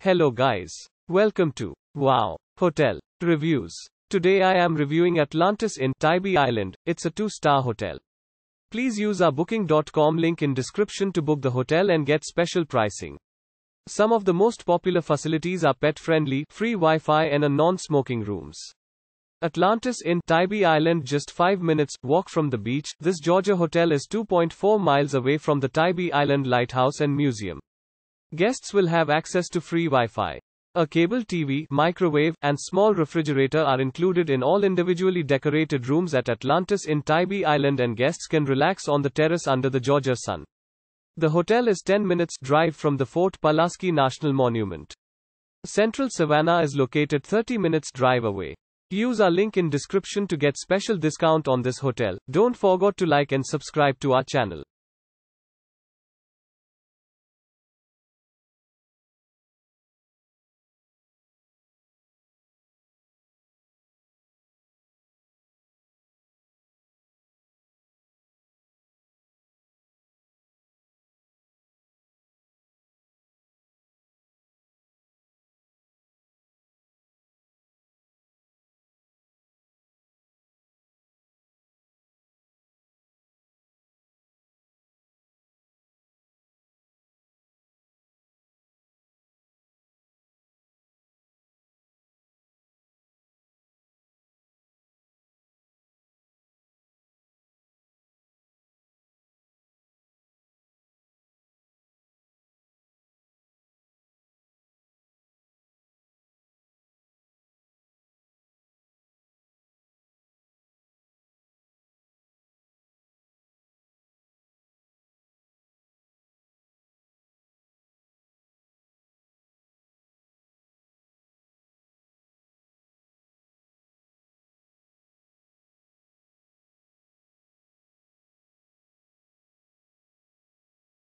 Hello guys. Welcome to Wow Hotel Reviews. Today I am reviewing Atlantis Inn Tybee Island. It's a 2-star hotel. Please use our booking.com link in description to book the hotel and get special pricing. Some of the most popular facilities are pet friendly, free Wi-Fi and a non-smoking rooms. Atlantis Inn Tybee Island just 5 minutes walk from the beach. This Georgia hotel is 2.4 miles away from the Tybee Island Lighthouse and Museum. Guests will have access to free Wi-Fi. A cable TV, microwave, and small refrigerator are included in all individually decorated rooms at Atlantis Inn Tybee Island and guests can relax on the terrace under the Georgia sun. The hotel is 10 minutes drive from the Fort Pulaski National Monument. Central Savannah is located 30 minutes drive away. Use our link in description to get special discount on this hotel. Don't forget to like and subscribe to our channel.